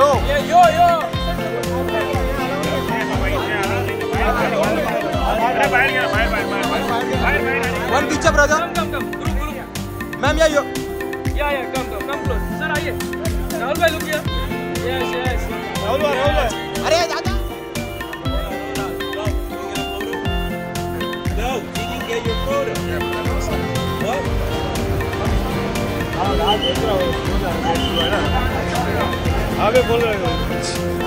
yo. Yeah, yo, yo. One picture, brother. Come, come, come. Group, group. Ma'am, yeah, yo. Yeah, yeah. Come, come, come close. Sir, आइए. Rahul bhai, look here. Yes, yes. Rahul bhai, Rahul bhai. अरे दादा. No, he didn't get your photo. What? हाँ, आज देख रहा हूँ. आगे बोल रहे हो।